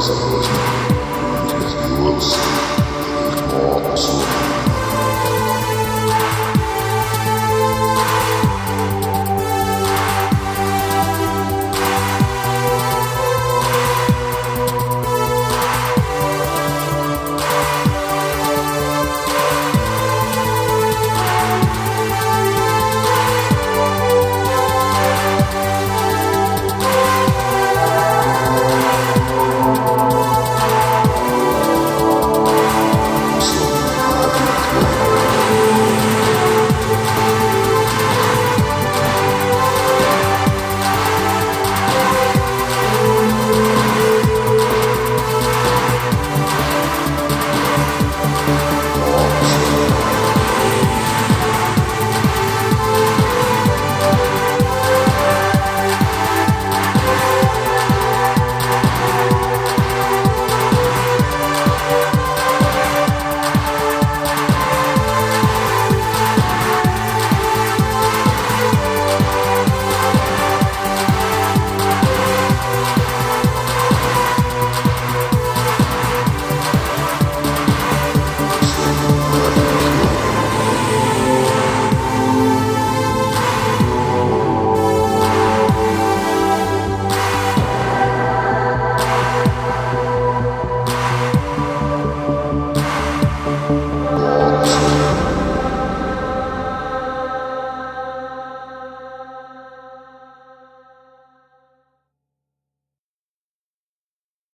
Desarrollos, los desnudos, el